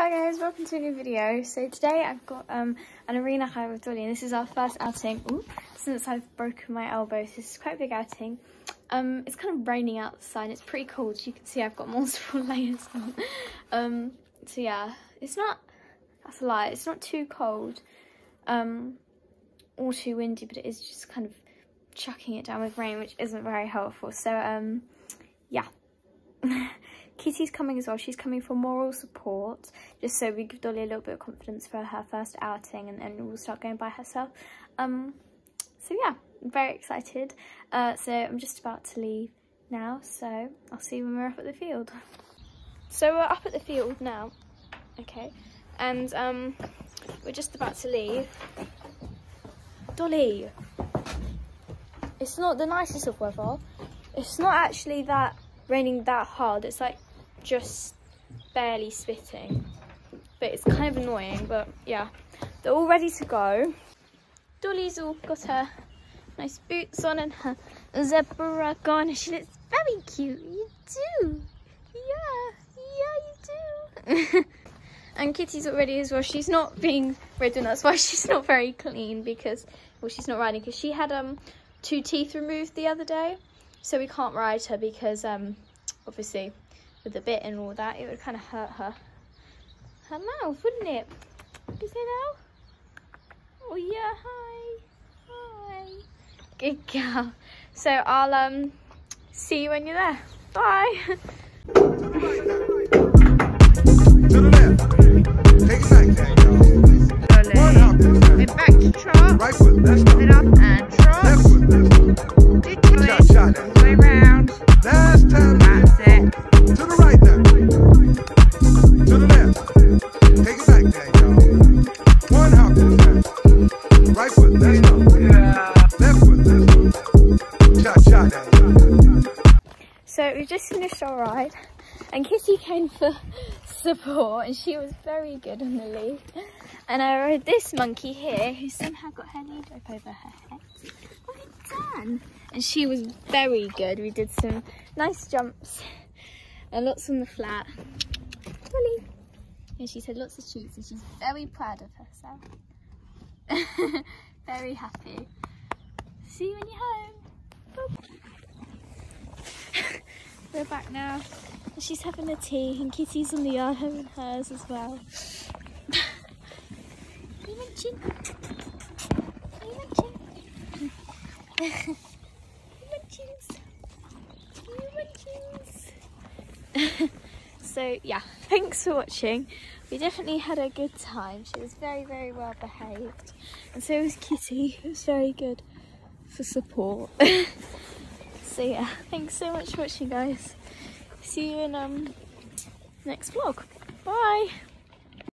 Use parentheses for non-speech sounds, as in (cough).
Hi guys, welcome to a new video. So today I've got um, an arena hire with Dolly and this is our first outing ooh, since I've broken my elbow. So this is quite a big outing. Um, it's kind of raining outside it's pretty cold. As you can see I've got (laughs) multiple layers on. Um, so yeah, it's not, that's a lie, it's not too cold um, or too windy but it is just kind of chucking it down with rain which isn't very helpful. So um, yeah. (laughs) Kitty's coming as well. She's coming for moral support, just so we give Dolly a little bit of confidence for her first outing, and then we'll start going by herself. Um, so yeah, I'm very excited. Uh, so I'm just about to leave now, so I'll see you when we're up at the field. So we're up at the field now, okay, and um, we're just about to leave. Dolly, it's not the nicest of weather. It's not actually that raining that hard. It's like just barely spitting. But it's kind of annoying, but yeah. They're all ready to go. Dolly's all got her nice boots on and her zebra on. She looks very cute. You do. Yeah, yeah, you do. (laughs) and Kitty's all ready as well. She's not being ridden. That's why (laughs) she's not very clean because, well, she's not riding because she had um two teeth removed the other day. So we can't ride her because um obviously with the bit and all that, it would kind of hurt her her mouth, wouldn't it? You say no? Oh yeah, hi, hi. Good girl. So I'll um see you when you're there. Bye. To the left. Back, y'all. One up. Then back to trot. Right foot, let's up and trot. Left foot, let's go. Good twist. Shot, shot. So we just finished our ride and Kitty came for support and she was very good on the lead. And I rode this monkey here who somehow got her lead rope over her head. You done? And she was very good. We did some nice jumps and lots on the flat. Dolly. And she said lots of treats and she's very proud of herself. (laughs) very happy. See you when you're home. Bye. We're back now. She's having a tea and Kitty's on the yard having hers as well. Are you munching? Are you munching? You munchings. (laughs) so yeah, thanks for watching. We definitely had a good time. She was very, very well behaved. And so was Kitty. It was very good for support. (laughs) so yeah, (laughs) thanks so much for watching guys. See you in um next vlog. Bye!